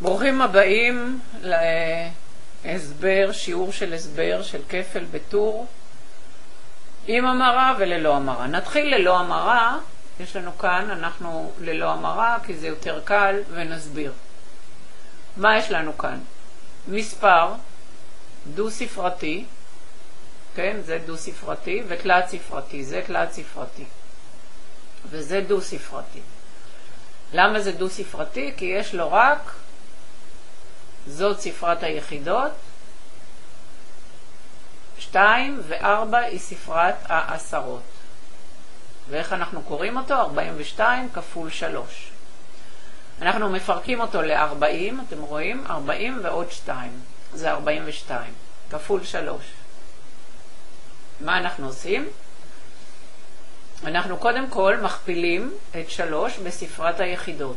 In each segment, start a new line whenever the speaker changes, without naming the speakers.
ברוכים הבאים להסבר, שיעור של הסבר של כפל בטור עם המרה וללא המרה. נתחיל ללא המרה, יש לנו כאן, אנחנו ללא המרה כי זה יותר קל ונסביר. מה יש לנו כאן? מספר דו-ספרתי, כן, זה דו-ספרתי, ותלת ספרתי, זה תלת ספרתי, וזה דו-ספרתי. למה זה דו-ספרתי? כי יש לו רק, זאת ספרת היחידות, 2 ו-4 היא ספרת העשרות. ואיך אנחנו קוראים אותו? 42 כפול 3. אנחנו מפרקים אותו ל-40, אתם רואים? 40 ועוד 2, זה 42, כפול 3. מה אנחנו עושים? אנחנו קודם כל מכפילים את 3 בספרת היחידות,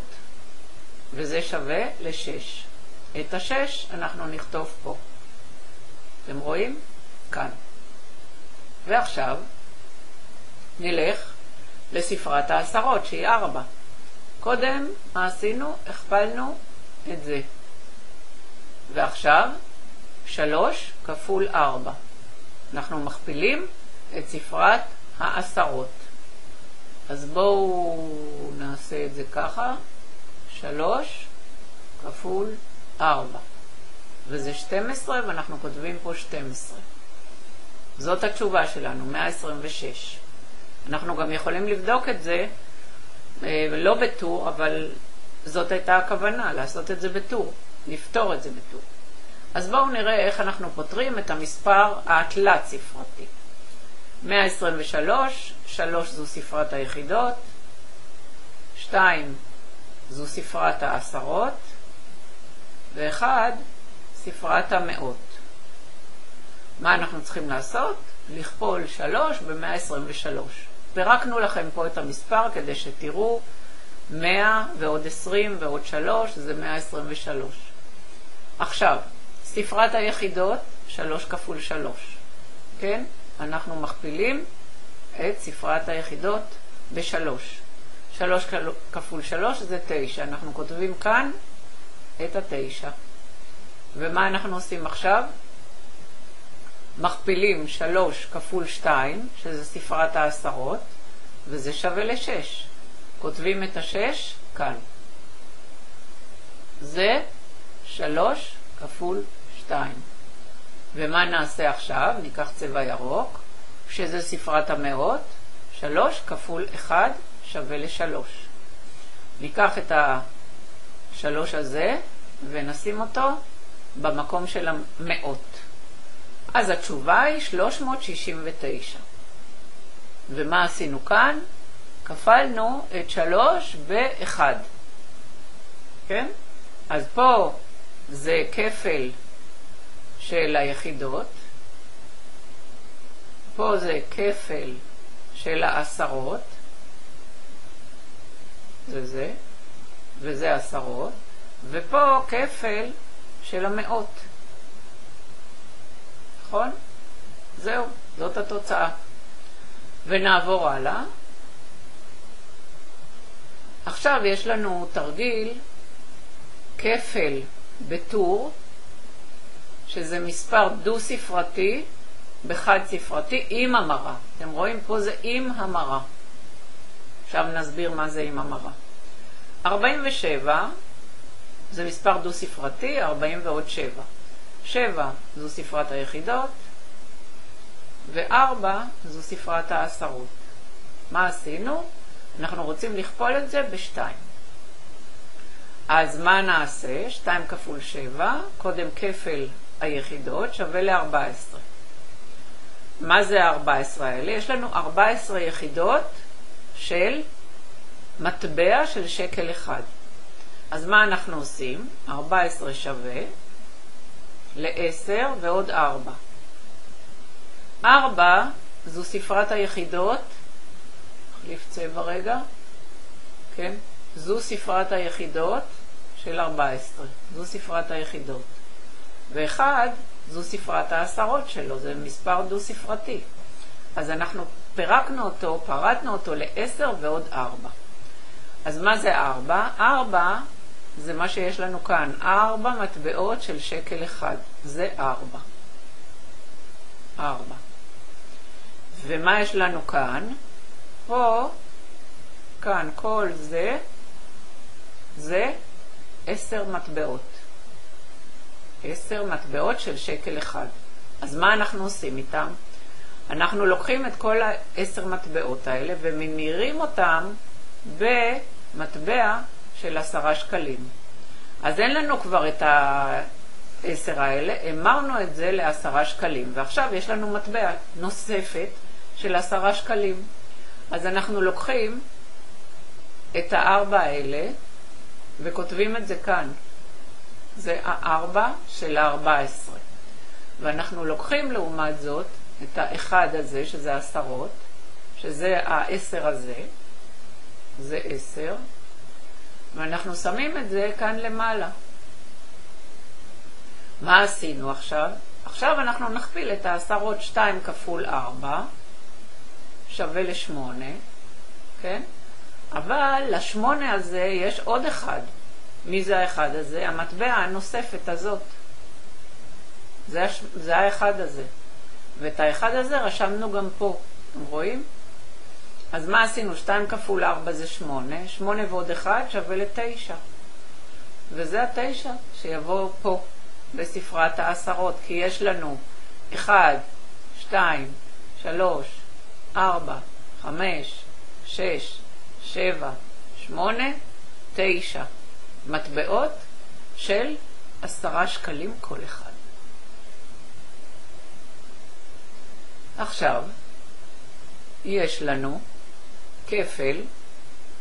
וזה שווה ל-6. את ה-6 אנחנו נכתוב פה. אתם רואים? כאן. ועכשיו נלך לספרת העשרות, שהיא 4. קודם, מה עשינו? הכפלנו את זה. ועכשיו, 3 כפול 4. אנחנו מכפילים את ספרת העשרות. אז בואו נעשה את זה ככה, 3 כפול 4, וזה 12 ואנחנו כותבים פה 12. זאת התשובה שלנו, 126. אנחנו גם יכולים לבדוק את זה, אה, לא בטור, אבל זאת הייתה הכוונה, לעשות את זה בטור, לפתור את זה בטור. אז בואו נראה איך אנחנו פותרים את המספר התלת ספרתי. 123, 3 זו ספרת היחידות, 2 זו ספרת העשרות, ו-1 ספרת המאות. מה אנחנו צריכים לעשות? לכפול 3 ב-123. פירקנו לכם פה את המספר כדי שתראו 100 ועוד 20 ועוד 3 זה 123. עכשיו, ספרת היחידות, 3 כפול 3, כן? אנחנו מכפילים את ספרת היחידות ב-3. 3 כפול 3 זה 9. אנחנו כותבים כאן את ה-9. ומה אנחנו עושים עכשיו? מכפילים 3 כפול 2, שזה ספרת העשרות, וזה שווה ל-6. כותבים את ה-6 כאן. זה 3 כפול 2. ומה נעשה עכשיו? ניקח צבע ירוק, שזה ספרת המאות, 3 כפול 1 שווה ל-3. ניקח את ה-3 הזה ונשים אותו במקום של המאות. אז התשובה היא 369. ומה עשינו כאן? כפלנו את 3 ב-1. כן? אז פה זה כפל של היחידות, פה זה כפל של העשרות, זה זה, וזה עשרות, ופה כפל של המאות. נכון? זהו, זאת התוצאה. ונעבור הלאה. עכשיו יש לנו תרגיל כפל בטור, שזה מספר דו-ספרתי בחד-ספרתי עם המרה. אתם רואים? פה זה עם המרה. עכשיו נסביר מה זה עם המרה. 47 זה מספר דו-ספרתי, 40 ועוד 7. 7 זו ספרת היחידות, ו-4 זו ספרת העשרות. מה עשינו? אנחנו רוצים לכפול את זה ב-2. אז מה נעשה? 2 כפול 7, קודם כפל היחידות שווה ל-14. מה זה ה-14 האלה? יש לנו 14 יחידות של מטבע של שקל אחד. אז מה אנחנו עושים? 14 שווה ל-10 ועוד 4. 4 זו ספרת היחידות, נחליף צבע רגע, כן? זו ספרת היחידות של 14, זו ספרת היחידות. ו-1 זו ספרת העשרות שלו, זה מספר דו-ספרתי. אז אנחנו פירקנו אותו, פרטנו אותו ל-10 ועוד 4. אז מה זה 4? 4 זה מה שיש לנו כאן, ארבע מטבעות של שקל אחד, זה ארבע. ארבע. ומה יש לנו כאן? פה, כאן, כל זה, זה עשר מטבעות. עשר מטבעות של שקל אחד. אז מה אנחנו עושים איתם? אנחנו לוקחים את כל העשר מטבעות האלה וממירים אותם במטבע של עשרה שקלים. אז אין לנו כבר את העשר האלה, המרנו את זה לעשרה שקלים, ועכשיו יש לנו מטבע נוספת של עשרה שקלים. אז אנחנו לוקחים את הארבע האלה וכותבים את זה כאן. זה הארבע של הארבע עשרה. ואנחנו לוקחים לעומת זאת את האחד הזה, שזה עשרות, שזה העשר הזה, זה עשר, ואנחנו שמים את זה כאן למעלה. מה עשינו עכשיו? עכשיו אנחנו נכפיל את העשרות 2 כפול 4, שווה ל-8, כן? אבל לשמונה הזה יש עוד אחד. מי זה האחד הזה? המטבע הנוספת הזאת. זה. זה האחד הזה. ואת האחד הזה רשמנו גם פה. אתם רואים? אז מה עשינו? 2 כפול 4 זה 8, 8 ועוד 1 שווה ל-9. וזה התשע שיבוא פה בספרת העשרות, כי יש לנו 1, 2, 3, 4, 5, 6, 7, 8, 9 מטבעות של עשרה שקלים כל אחד. עכשיו, יש לנו כפל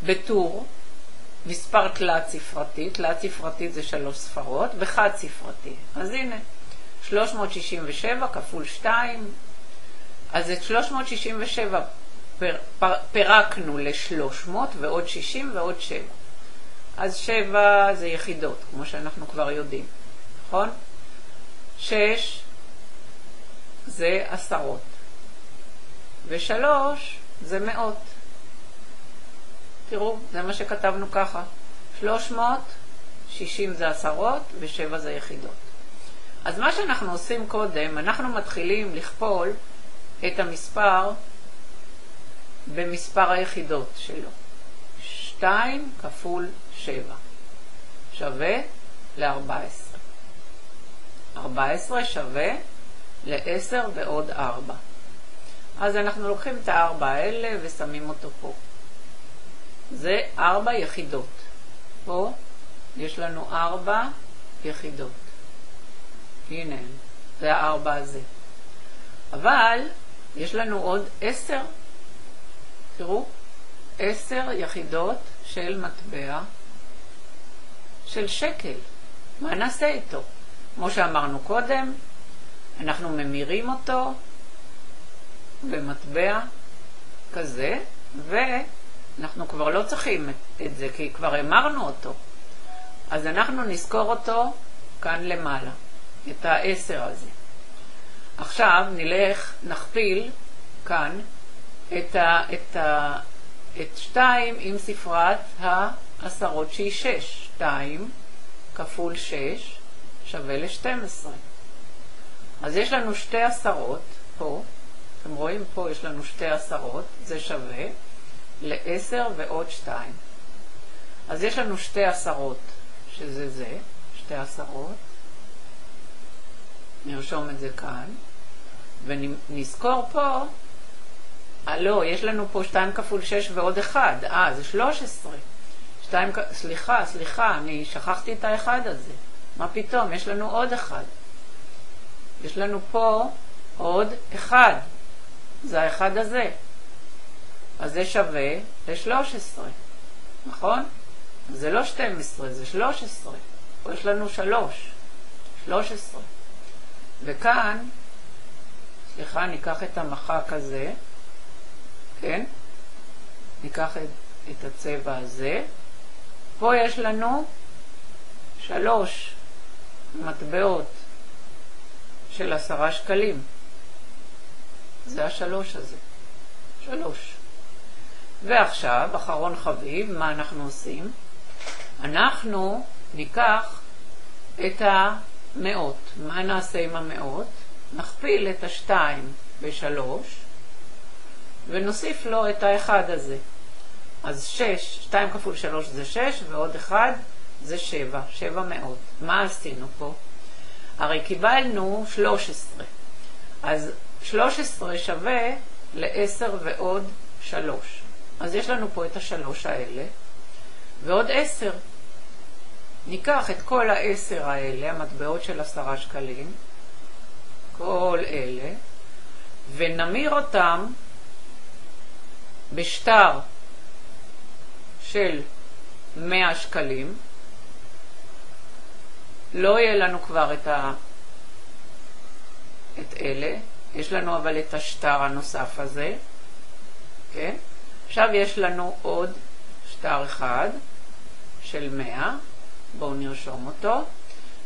בטור מספר תלת ספרתי, תלת ספרתית זה שלוש ספרות, וחד ספרתי. אז הנה, 367 כפול 2, אז את 367 פר, פר, פירקנו ל-300 ועוד 60 ועוד 7. אז 7 זה יחידות, כמו שאנחנו כבר יודעים, נכון? 6 זה עשרות, ו-3 זה מאות. תראו, זה מה שכתבנו ככה. 300, 60 זה עשרות ו-7 זה יחידות. אז מה שאנחנו עושים קודם, אנחנו מתחילים לכפול את המספר במספר היחידות שלו. 2 כפול 7 שווה ל-14. 14 שווה ל-10 ועוד 4. אז אנחנו לוקחים את הארבע האלה ושמים אותו פה. זה ארבע יחידות. פה יש לנו ארבע יחידות. הנה, זה הארבע הזה. אבל יש לנו עוד עשר, תראו, עשר יחידות של מטבע של שקל. מה נעשה איתו? כמו שאמרנו קודם, אנחנו ממירים אותו במטבע כזה, ו... אנחנו כבר לא צריכים את, זה, כי כבר המרנו אותו. אז אנחנו נזכור אותו כאן למעלה, את העשר הזה. עכשיו נלך, נכפיל כאן את, ה, את, ה, את שתיים עם ספרת העשרות שהיא שש. שתיים כפול שש שווה לשתים עשרה. אז יש לנו שתי עשרות פה, אתם רואים פה יש לנו שתי עשרות, זה שווה לעשר ועוד שתיים. אז יש לנו שתי עשרות, שזה זה, שתי עשרות. נרשום את זה כאן, ונזכור פה, אה, לא, יש לנו פה שתיים כפול שש ועוד אחד, אה, זה שלוש עשרה. שתיים, סליחה, סליחה, אני שכחתי את האחד הזה. מה פתאום, יש לנו עוד אחד. יש לנו פה עוד אחד. זה האחד הזה. אז זה שווה ל-13, נכון? זה לא 12, זה 13. פה יש לנו 3, 13. וכאן, סליחה, ניקח את המחק הזה, כן? ניקח את, את הצבע הזה. פה יש לנו שלוש מטבעות של עשרה שקלים. זה השלוש הזה. שלוש. ועכשיו, אחרון חביב, מה אנחנו עושים? אנחנו ניקח את המאות. מה נעשה עם המאות? נכפיל את השתיים בשלוש, ונוסיף לו את האחד הזה. אז שש, שתיים כפול שלוש זה שש, ועוד אחד זה שבע, שבע מאות. מה עשינו פה? הרי קיבלנו שלוש עשרה. אז שלוש עשרה שווה לעשר ועוד שלוש. אז יש לנו פה את השלוש האלה, ועוד עשר. ניקח את כל העשר האלה, המטבעות של עשרה שקלים, כל אלה, ונמיר אותם בשטר של 100 שקלים. לא יהיה לנו כבר את, ה... את אלה, יש לנו אבל את השטר הנוסף הזה, כן? עכשיו יש לנו עוד שטר אחד של 100, בואו נרשום אותו,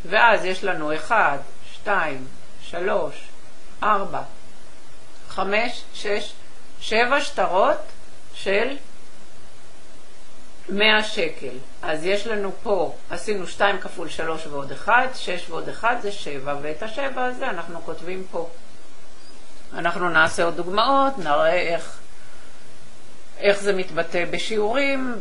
ואז יש לנו 1, 2, 3, 4, 5, 6, 7 שטרות של 100 שקל. אז יש לנו פה, עשינו 2 כפול 3 ועוד 1, 6 ועוד 1 זה 7, ואת ה-7 הזה אנחנו כותבים פה. אנחנו נעשה עוד דוגמאות, נראה איך, איך זה מתבטא בשיעורים.